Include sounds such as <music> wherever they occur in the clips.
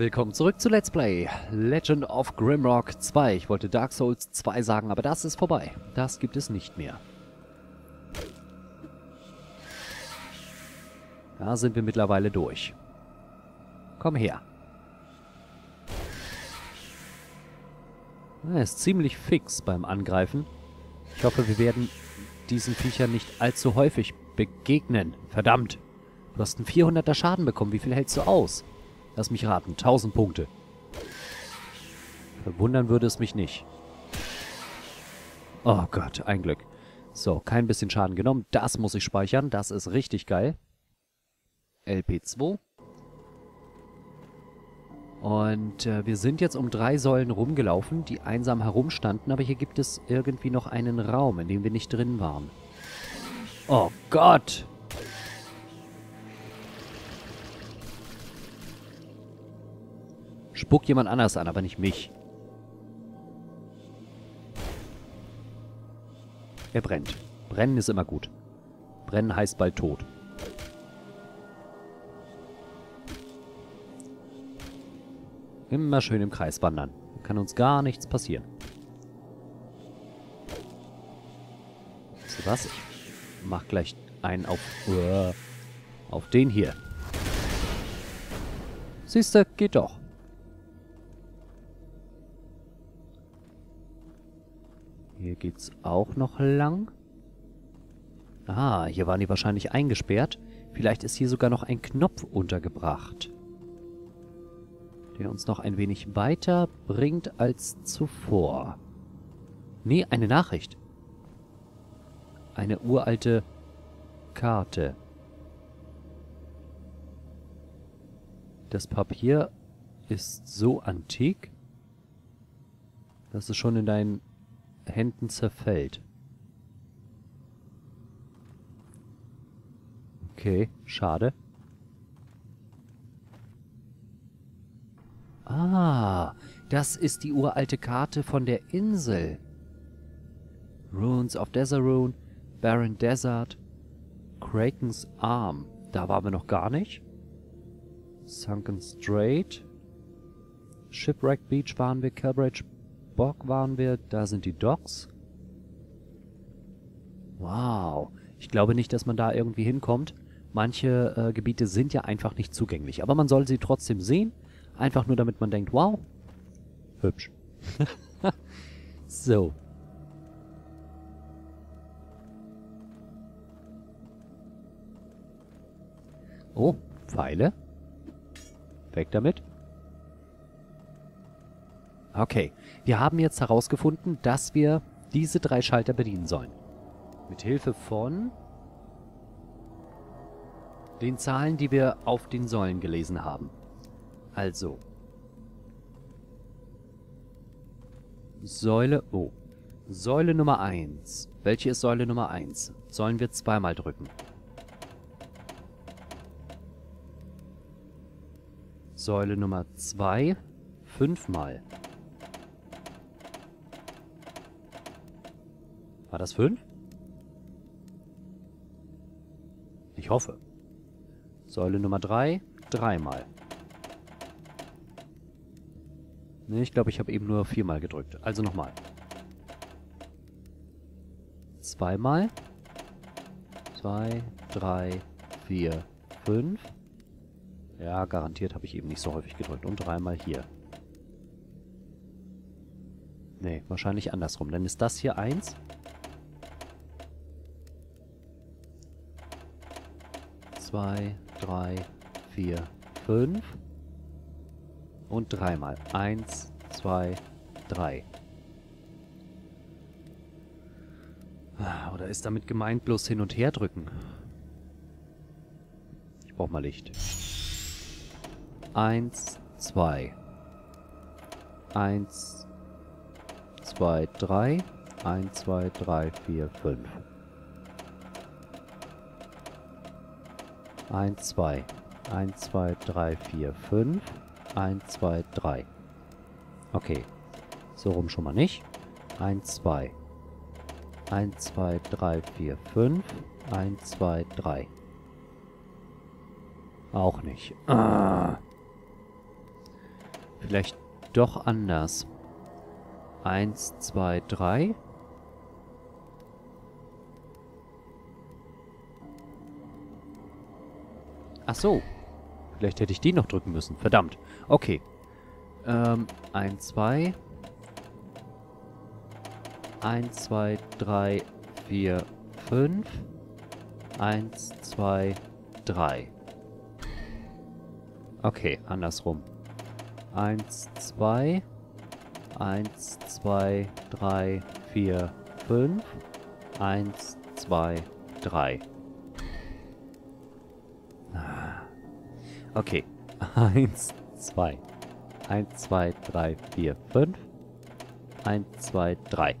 Willkommen zurück zu Let's Play Legend of Grimrock 2. Ich wollte Dark Souls 2 sagen, aber das ist vorbei. Das gibt es nicht mehr. Da sind wir mittlerweile durch. Komm her. Er ist ziemlich fix beim Angreifen. Ich hoffe, wir werden diesen Viechern nicht allzu häufig begegnen. Verdammt. Du hast einen 400er Schaden bekommen. Wie viel hältst du aus? Lass mich raten. 1000 Punkte. Verwundern würde es mich nicht. Oh Gott, ein Glück. So, kein bisschen Schaden genommen. Das muss ich speichern. Das ist richtig geil. LP2. Und äh, wir sind jetzt um drei Säulen rumgelaufen, die einsam herumstanden, aber hier gibt es irgendwie noch einen Raum, in dem wir nicht drin waren. Oh Gott! Spuck jemand anders an, aber nicht mich. Er brennt. Brennen ist immer gut. Brennen heißt bald tot. Immer schön im Kreis wandern. Kann uns gar nichts passieren. Weißt du was? Ich mach gleich einen auf... Uh, auf den hier. Siehste, geht doch. Geht's auch noch lang. Ah, hier waren die wahrscheinlich eingesperrt. Vielleicht ist hier sogar noch ein Knopf untergebracht der uns noch ein wenig weiter bringt als zuvor. Nee, eine Nachricht. Eine uralte Karte. Das Papier ist so antik, dass es schon in deinen Händen zerfällt. Okay, schade. Ah, das ist die uralte Karte von der Insel. Ruins of Deseroon, Barren Desert, Kraken's Arm. Da waren wir noch gar nicht. Sunken Strait. Shipwreck Beach waren wir, Calbridge Bock waren wir, da sind die Docks. Wow. Ich glaube nicht, dass man da irgendwie hinkommt. Manche äh, Gebiete sind ja einfach nicht zugänglich. Aber man soll sie trotzdem sehen. Einfach nur, damit man denkt, wow, hübsch. <laughs> so. Oh, Pfeile. Weg damit. Okay, wir haben jetzt herausgefunden, dass wir diese drei Schalter bedienen sollen. Mit Hilfe von den Zahlen, die wir auf den Säulen gelesen haben. Also. Säule, oh. Säule Nummer 1. Welche ist Säule Nummer 1? Sollen wir zweimal drücken. Säule Nummer 2. Fünfmal. War das fünf? Ich hoffe. Säule Nummer 3. Dreimal. Ne, ich glaube, ich habe eben nur viermal gedrückt. Also nochmal. Zweimal. Zwei, drei, vier, fünf. Ja, garantiert habe ich eben nicht so häufig gedrückt. Und dreimal hier. Ne, wahrscheinlich andersrum. Dann ist das hier eins. Zwei, drei, vier, fünf. Und dreimal. Eins, zwei, drei. Ah, oder ist damit gemeint bloß hin und her drücken? Ich brauche mal Licht. Eins, zwei. Eins, zwei, drei. Eins, zwei, drei, vier, fünf. Eins, zwei. Eins, zwei, drei, vier, fünf. 1, 2, 3. Okay. So rum schon mal nicht. 1, 2. 1, 2, 3, 4, 5. 1, 2, 3. Auch nicht. Ah. Vielleicht doch anders. Eins, zwei, drei. Ach so. Vielleicht hätte ich die noch drücken müssen. Verdammt. Okay. Ähm, 1, 2. 1, 2, 3, 4, 5. 1, 2, 3. Okay, andersrum. 1, 2. 1, 2, 3, 4, 5. 1, 2, 3. Okay. <laughs> Eins, zwei. Eins, zwei, drei, vier, fünf. Eins, zwei, drei.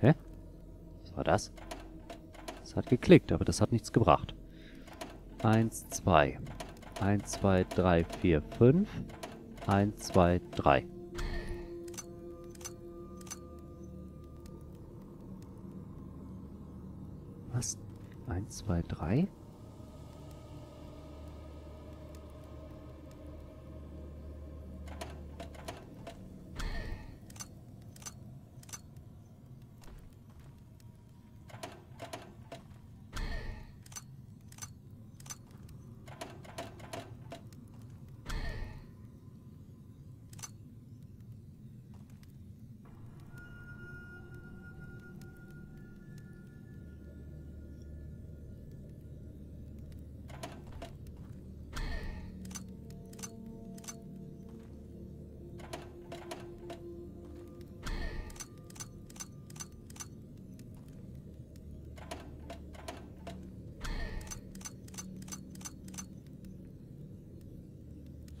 Hä? Was war das? Das hat geklickt, aber das hat nichts gebracht. Eins, zwei. Eins, zwei, drei, vier, fünf. Eins, zwei, drei. 1, 2, 3.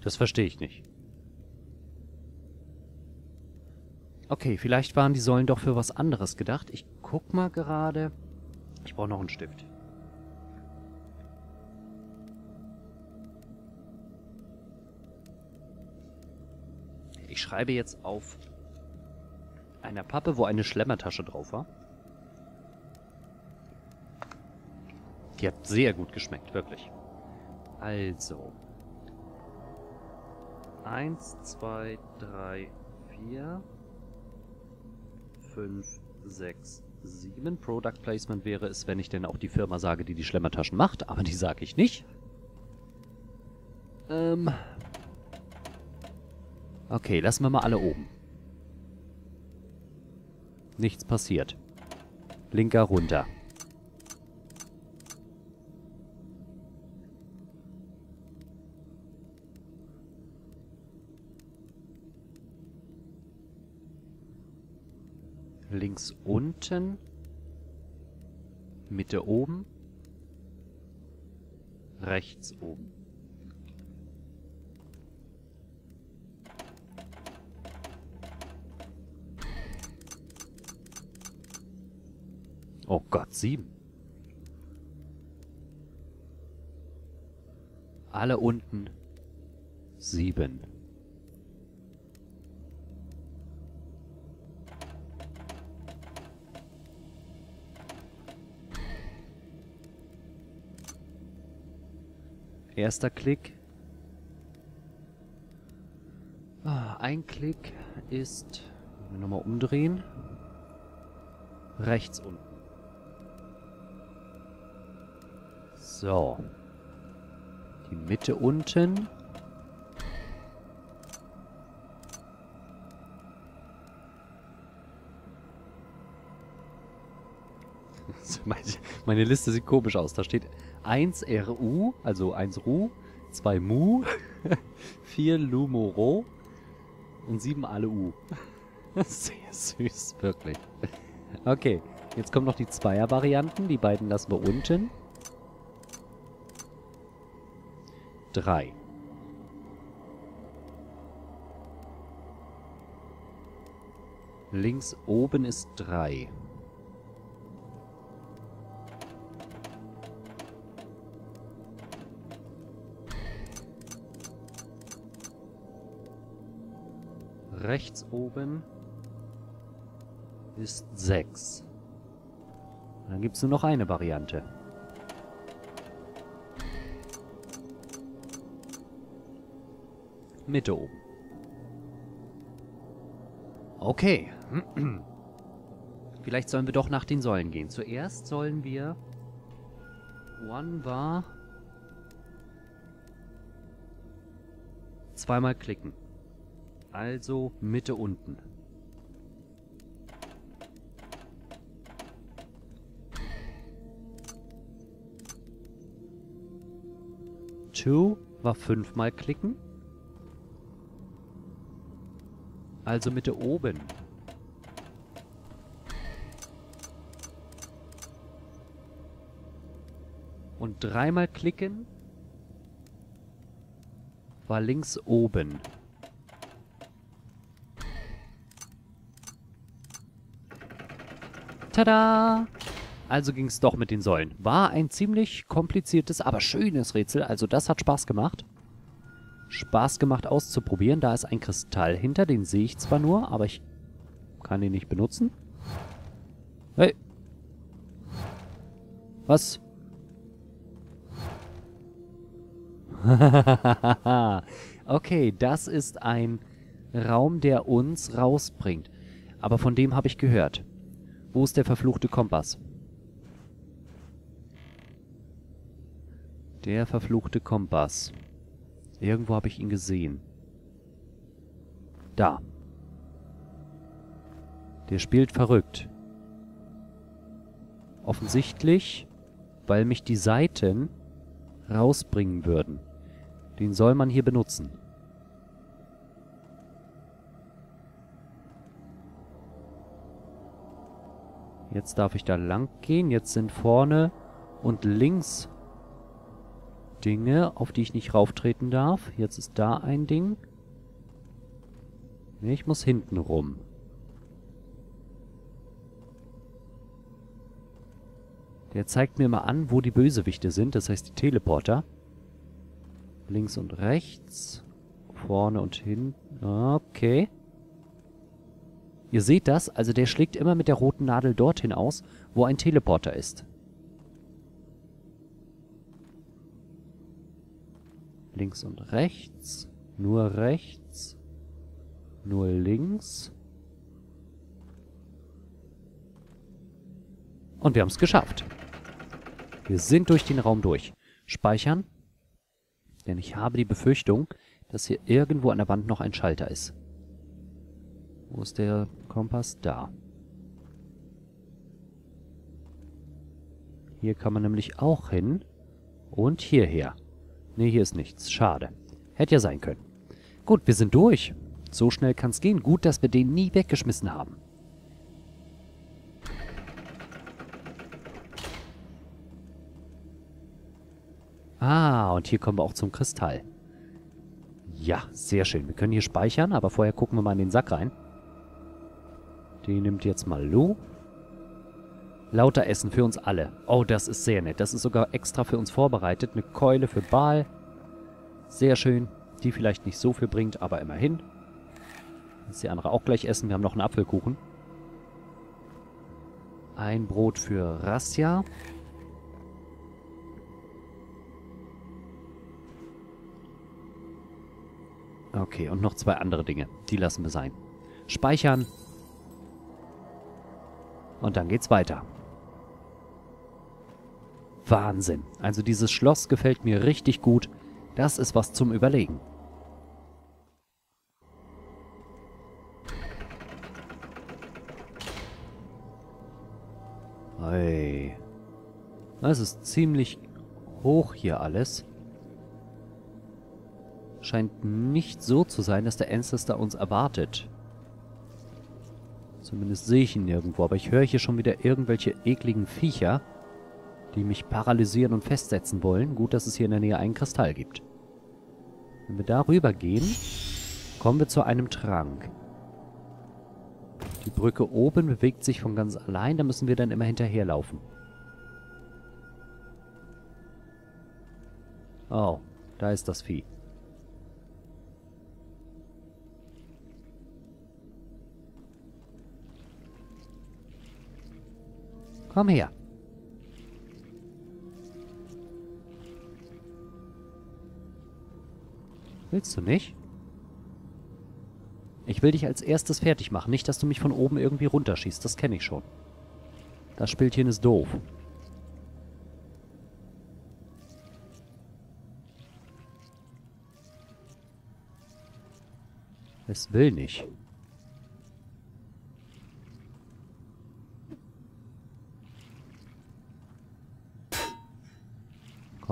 Das verstehe ich nicht. Okay, vielleicht waren die Säulen doch für was anderes gedacht. Ich guck mal gerade. Ich brauche noch einen Stift. Ich schreibe jetzt auf einer Pappe, wo eine Schlemmertasche drauf war. Die hat sehr gut geschmeckt, wirklich. Also, Eins, zwei, drei, vier, fünf, sechs, sieben. Product Placement wäre es, wenn ich denn auch die Firma sage, die die Schlemmertaschen macht, aber die sage ich nicht. Ähm. Okay, lassen wir mal alle oben. Nichts passiert. Linker runter. Links unten, Mitte oben, rechts oben. Oh Gott, sieben. Alle unten sieben. Erster Klick. Ah, ein Klick ist... Nochmal umdrehen. Rechts unten. So. Die Mitte unten. <laughs> Meine Liste sieht komisch aus. Da steht 1 RU, also 1 Ru, 2 Mu, <laughs> 4 Lumoro und 7 alle U. Sehr süß, wirklich. Okay, jetzt kommen noch die Zweier-Varianten. Die beiden lassen wir unten. 3. Links oben ist 3. rechts oben ist 6. Dann gibt es nur noch eine Variante. Mitte oben. Okay. <clears throat> Vielleicht sollen wir doch nach den Säulen gehen. Zuerst sollen wir... One war... Zweimal klicken. Also Mitte unten. Two war fünfmal klicken. Also Mitte oben. Und dreimal klicken war links oben. Tada! Also ging es doch mit den Säulen. War ein ziemlich kompliziertes, aber schönes Rätsel. Also das hat Spaß gemacht. Spaß gemacht auszuprobieren. Da ist ein Kristall hinter, den sehe ich zwar nur, aber ich kann ihn nicht benutzen. Hey. Was? <laughs> okay, das ist ein Raum, der uns rausbringt. Aber von dem habe ich gehört. Wo ist der verfluchte Kompass? Der verfluchte Kompass. Irgendwo habe ich ihn gesehen. Da. Der spielt verrückt. Offensichtlich, weil mich die Seiten rausbringen würden. Den soll man hier benutzen. Jetzt darf ich da lang gehen. Jetzt sind vorne und links Dinge, auf die ich nicht rauftreten darf. Jetzt ist da ein Ding. Nee, ich muss hinten rum. Der zeigt mir mal an, wo die Bösewichte sind. Das heißt die Teleporter. Links und rechts. Vorne und hinten. Okay. Ihr seht das, also der schlägt immer mit der roten Nadel dorthin aus, wo ein Teleporter ist. Links und rechts. Nur rechts. Nur links. Und wir haben es geschafft. Wir sind durch den Raum durch. Speichern. Denn ich habe die Befürchtung, dass hier irgendwo an der Wand noch ein Schalter ist. Wo ist der Kompass? Da. Hier kann man nämlich auch hin. Und hierher. Ne, hier ist nichts. Schade. Hätte ja sein können. Gut, wir sind durch. So schnell kann es gehen. Gut, dass wir den nie weggeschmissen haben. Ah, und hier kommen wir auch zum Kristall. Ja, sehr schön. Wir können hier speichern, aber vorher gucken wir mal in den Sack rein. Den nimmt jetzt mal Lou. Lauter Essen für uns alle. Oh, das ist sehr nett. Das ist sogar extra für uns vorbereitet. Eine Keule für Bal. Sehr schön. Die vielleicht nicht so viel bringt, aber immerhin. Jetzt die andere auch gleich essen. Wir haben noch einen Apfelkuchen. Ein Brot für Rassia. Okay, und noch zwei andere Dinge. Die lassen wir sein. Speichern. Und dann geht's weiter. Wahnsinn. Also dieses Schloss gefällt mir richtig gut. Das ist was zum Überlegen. Hey. Das ist ziemlich hoch hier alles. Scheint nicht so zu sein, dass der Ancestor uns erwartet. Zumindest sehe ich ihn nirgendwo, aber ich höre hier schon wieder irgendwelche ekligen Viecher, die mich paralysieren und festsetzen wollen. Gut, dass es hier in der Nähe einen Kristall gibt. Wenn wir darüber gehen, kommen wir zu einem Trank. Die Brücke oben bewegt sich von ganz allein, da müssen wir dann immer hinterherlaufen. Oh, da ist das Vieh. Komm her. Willst du nicht? Ich will dich als erstes fertig machen. Nicht, dass du mich von oben irgendwie runterschießt. Das kenne ich schon. Das Spielchen ist doof. Es will nicht.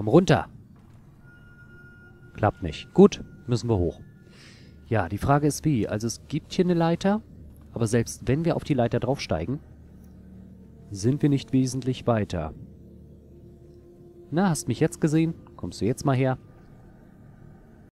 Komm runter. Klappt nicht. Gut, müssen wir hoch. Ja, die Frage ist wie. Also es gibt hier eine Leiter, aber selbst wenn wir auf die Leiter draufsteigen, sind wir nicht wesentlich weiter. Na, hast mich jetzt gesehen? Kommst du jetzt mal her?